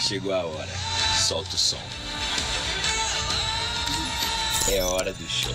Chegou a hora. Solta o som. É hora do show.